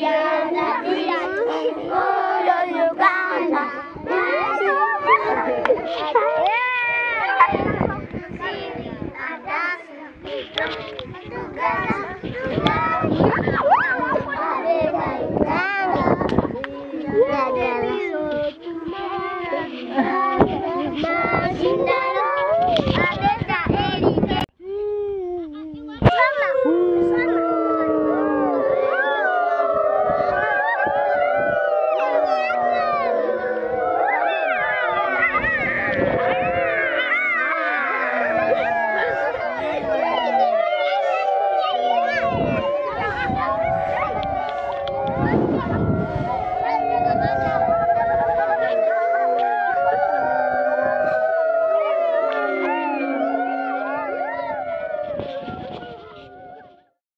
Yeah, yeah.